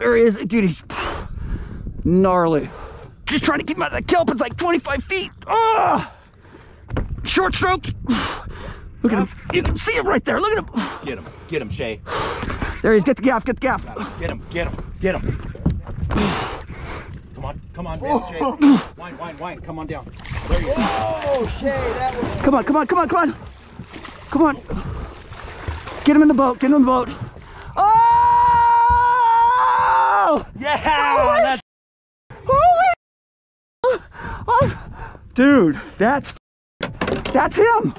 There he is. Dude, he's gnarly. Just trying to keep him out of that kelp. It's like 25 feet. Oh! Short stroke. Look at him. You can see him right there. Look at him. Get him. Get him, Shay. There he is. Get the gaff. Get the gaff. Get him. Get him. Get him. Come on. Come on down, Shay. Wine, wine, wine. Come on down. There you go. Oh, Shay, that was. Come on, come on, come on, come on. Come on. Get him in the boat. Get him in the boat. Yeah! That's Holy! Dude, that's that's him.